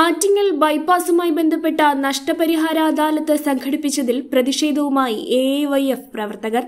ആറ്റിങ്ങൽ ബൈപ്പാസുമായി ബന്ധപ്പെട്ട നഷ്ടപരിഹാര അദാലത്ത് സംഘടിപ്പിച്ചതിൽ പ്രതിഷേധവുമായി എ വൈ എഫ് പ്രവർത്തകർ.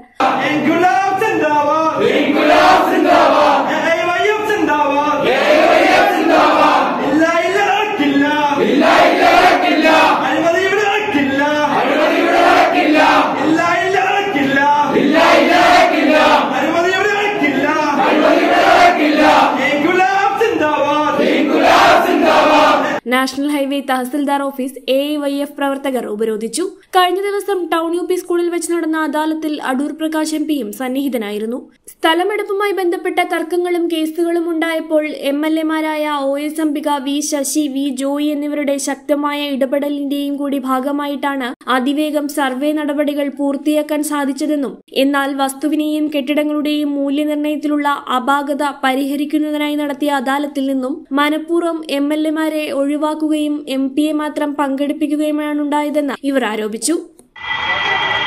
National highway tahsildar office A Y F പ്രവർത്തകർ ഉപരോധിച്ചു. കഴിഞ്ഞ ദിവസം ടൗൺ യു പി സ്കൂളിൽ വെച്ച് നടന്ന അദാലത്തിൽ അടൂർ പ്രകാശ് എം പിയും സന്നിഹിതനായിരുന്നു. സ്ഥലമെടുപ്പുമായി ബന്ധപ്പെട്ട തർക്കങ്ങളും കേസുകളും ഉണ്ടായപ്പോൾ M L എമാരായ O S Ambika V Sasi V Joy എന്നിവരുടെ ശക്തമായ ഇടപെടലിന്റെയും കൂടി ഭാഗമായിട്ടാണ് അതിവേഗം സർവേ നടപടികൾ പൂർത്തിയാക്കാൻ സാധിച്ചതെന്നും എന്നാൽ വസ്തുവിനെയും കെട്ടിടങ്ങളുടെയും മൂല്യനിർണയത്തിലുള്ള അപാകത പരിഹരിക്കുന്നതിനായി നടത്തിയ അദാലത്തിൽ നിന്നും മനഃപൂർവം എം എൽ എമാരെ ഒഴിവാക്കുകയും എം പി എ മാത്രം പങ്കെടുപ്പിക്കുകയുമാണുണ്ടായതെന്ന് ഇവർ ആരോപിച്ചു.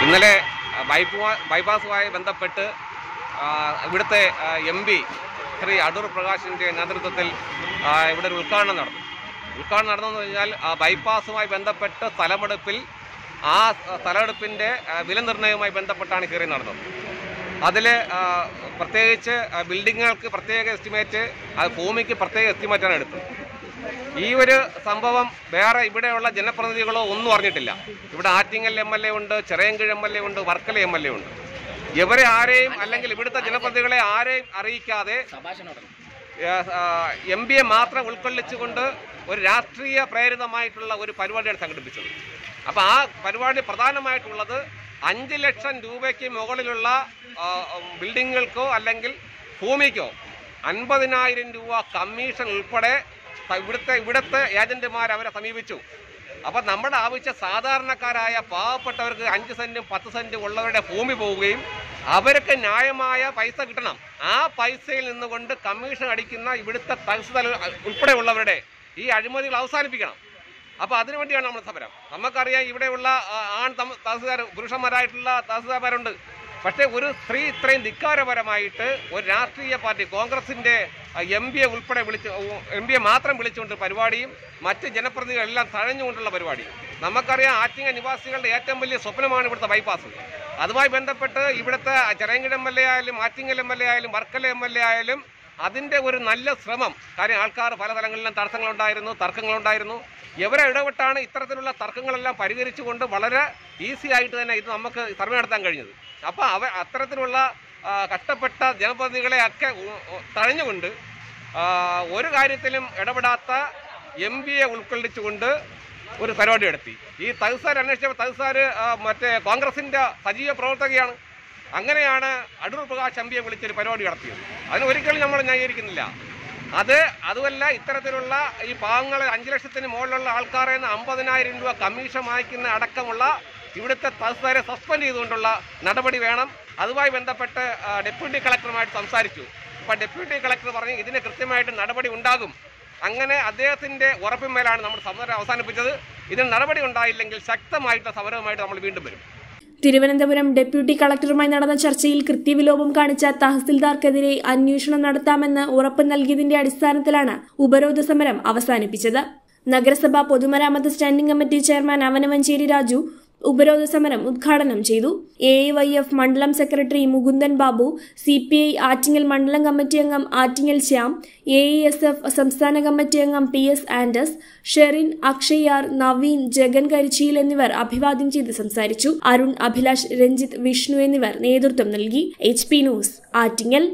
ഇന്നലെ ബൈപാസുമായി ബന്ധപ്പെട്ട് ഇവിടുത്തെ എം പി ശ്രീ അടൂർ പ്രകാശിന്റെ നേതൃത്വത്തിൽ ഇവിടെ ഒരു ഉദ്ഘാടനം നടന്നു. ഉദ്ഘാടനം നടന്നു കഴിഞ്ഞാൽ ബൈപാസുമായി ബന്ധപ്പെട്ട് സ്ഥലമെടുപ്പിൽ ആ സ്ഥലമെടുപ്പിന്റെ വില നിർണയവുമായി ബന്ധപ്പെട്ടാണ് കയറി നടന്നത്. അതിൽ പ്രത്യേകിച്ച് ബിൽഡിങ്ങുകൾക്ക് പ്രത്യേക എസ്റ്റിമേറ്റ് അത് ഭൂമിക്ക് പ്രത്യേക എസ്റ്റിമേറ്റാണ് എടുത്തത്. ഈ ഒരു സംഭവം വേറെ ഇവിടെയുള്ള ജനപ്രതിനിധികളോ ഒന്നും അറിഞ്ഞിട്ടില്ല. ഇവിടെ ആറ്റിങ്ങൽ എം എൽ എ ഉണ്ട് ചെറിയൻകിഴ് എം എൽ എ ഉണ്ട് വർക്കല എം എൽ എ ഉണ്ട്. ഇവരെ ആരെയും അല്ലെങ്കിൽ ഇവിടുത്തെ ജനപ്രതിനിധികളെ ആരെയും അറിയിക്കാതെ എം പിയെ മാത്രം ഉൾക്കൊള്ളിച്ചുകൊണ്ട് ഒരു രാഷ്ട്രീയ പ്രേരിതമായിട്ടുള്ള ഒരു പരിപാടിയാണ് സംഘടിപ്പിച്ചത്. അപ്പോൾ ആ പരിപാടി പ്രധാനമായിട്ടുള്ളത് അഞ്ച് ലക്ഷം രൂപയ്ക്ക് മുകളിലുള്ള ബിൽഡിങ്ങുകൾക്കോ അല്ലെങ്കിൽ ഭൂമിക്കോ അൻപതിനായിരം രൂപ കമ്മീഷൻ ഉൾപ്പെടെ ഇവിടുത്തെ ഇവിടുത്തെ ഏജന്റുമാർ അവരെ സമീപിച്ചു. അപ്പം നമ്മുടെ ആവശ്യം സാധാരണക്കാരായ പാവപ്പെട്ടവർക്ക് അഞ്ച് സെന്റും പത്ത് സെന്റും ഉള്ളവരുടെ ഭൂമി പോവുകയും അവർക്ക് ന്യായമായ പൈസ കിട്ടണം. ആ പൈസയിൽ നിന്നുകൊണ്ട് കമ്മീഷൻ അടിക്കുന്ന ഇവിടുത്തെ തഹസിൽ ഉൾപ്പെടെയുള്ളവരുടെ ഈ അഴിമതികൾ അവസാനിപ്പിക്കണം. അപ്പോൾ അതിനു വേണ്ടിയാണ് നമ്മൾ സമരം. നമുക്കറിയാം ഇവിടെയുള്ള ആൺ തഹസിൽദാർ പുരുഷന്മാരായിട്ടുള്ള തഹസിൽദാർമാരുണ്ട്. പക്ഷേ ഒരു സ്ത്രീ ഇത്രയും ധിക്കാരപരമായിട്ട് ഒരു രാഷ്ട്രീയ പാർട്ടി കോൺഗ്രസിന്റെ എം പിയെ ഉൾപ്പെടെ വിളിച്ച് എം പിയെ മാത്രം വിളിച്ചുകൊണ്ട് പരിപാടിയും മറ്റ് ജനപ്രതിനിധികളെല്ലാം തഴഞ്ഞുകൊണ്ടുള്ള പരിപാടി നമുക്കറിയാം ആറ്റിങ്ങ നിവാസികളുടെ ഏറ്റവും വലിയ സ്വപ്നമാണ് ഇവിടുത്തെ ബൈപ്പാസ് അതുമായി ബന്ധപ്പെട്ട് ഇവിടുത്തെ ചെറയങ്കിഴ് എം എൽ എ ആയാലും ആറ്റിങ്ങൽ എം എൽ എ ആയാലും വർക്കല എം എൽ എ ആയാലും അതിന്റെ ഒരു നല്ല ശ്രമം. കാര്യം ആൾക്കാർ പല തലങ്ങളിലും തടസ്സങ്ങളുണ്ടായിരുന്നു തർക്കങ്ങളുണ്ടായിരുന്നു. ഇവരെ ഇടപെട്ടാണ് ഇത്തരത്തിലുള്ള തർക്കങ്ങളെല്ലാം പരിഹരിച്ചുകൊണ്ട് വളരെ ഈസി ആയിട്ട് തന്നെ ഇത് നമുക്ക് സർവേ നടത്താൻ കഴിഞ്ഞത്. അപ്പോൾ അവ അത്തരത്തിലുള്ള കഷ്ടപ്പെട്ട ജനപ്രതിനിധികളെ ഒക്കെ ഉ- ഉ- തഴഞ്ഞുകൊണ്ട് ഒരു കാര്യത്തിലും ഇടപെടാത്ത എം പിയെ ഉൾക്കൊള്ളിച്ചുകൊണ്ട് ഒരു പരിപാടി നടത്തി. ഈ തഹസാർ അന്വേഷിച്ചപ്പോൾ തഹസാർ മറ്റേ കോൺഗ്രസിന്റെ സജീവ പ്രവർത്തകയാണ്. അങ്ങനെയാണ് അടൂർ പ്രകാശ് എം പിയെ വിളിച്ചൊരു പരിപാടി നടത്തിയത്. അതിന് ഒരിക്കലും നമ്മൾ ന്യായീകരിക്കുന്നില്ല. അത് അതുമല്ല ഇത്തരത്തിലുള്ള ഈ പാവങ്ങൾ അഞ്ച് ലക്ഷത്തിന് മുകളിലുള്ള ആൾക്കാരെ നിന്ന് അമ്പതിനായിരം രൂപ കമ്മീഷൻ വാങ്ങിക്കുന്ന അടക്കമുള്ള ഇവിടുത്തെ തഹസിൽദാരെ സസ്പെൻഡ് ചെയ്തുകൊണ്ടുള്ള നടപടി വേണം. അതുമായി ബന്ധപ്പെട്ട് ഡെപ്യൂട്ടി കളക്ടറുമായിട്ട് സംസാരിച്ചു. അപ്പോൾ ഡെപ്യൂട്ടി കളക്ടർ പറഞ്ഞു ഇതിന് കൃത്യമായിട്ട് നടപടി ഉണ്ടാകും. അങ്ങനെ അദ്ദേഹത്തിന്റെ ഉറപ്പിന്മേലാണ് നമ്മൾ സമരം അവസാനിപ്പിച്ചത്. ഇതിന് നടപടി ഉണ്ടായില്ലെങ്കിൽ ശക്തമായിട്ട് സമരവുമായിട്ട് നമ്മൾ വീണ്ടും വരും. തിരുവനന്തപുരം ഡെപ്യൂട്ടി കളക്ടറുമായി നടന്ന ചർച്ചയിൽ കൃത്യവിലോപം കാണിച്ച തഹസിൽദാർക്കെതിരെ അന്വേഷണം നടത്താമെന്ന് ഉറപ്പ് നൽകിയതിന്റെ അടിസ്ഥാനത്തിലാണ് ഉപരോധ സമരം അവസാനിപ്പിച്ചത്. നഗരസഭ പൊതുമരാമത്ത് standing committee chairman Avanavancheri Raju ഉപരോധ സമരം ഉദ്ഘാടനം ചെയ്തു. എ വൈ എഫ് മണ്ഡലം secretary Mukundan Babu C P I Attingal മണ്ഡലം കമ്മിറ്റി അംഗം Attingal Shyam A S F സംസ്ഥാന കമ്മിറ്റി അംഗം പി എസ് ആൻഡസ് ഷെറിൻ അക്ഷയ് ആർ നവീൻ ജഗൻ കരിച്ചിയിൽ എന്നിവർ അഭിവാദ്യം ചെയ്ത് സംസാരിച്ചു. അരുൺ അഭിലാഷ് രഞ്ജിത്ത് വിഷ്ണു എന്നിവർ നേതൃത്വം നൽകി. H P news Attingal.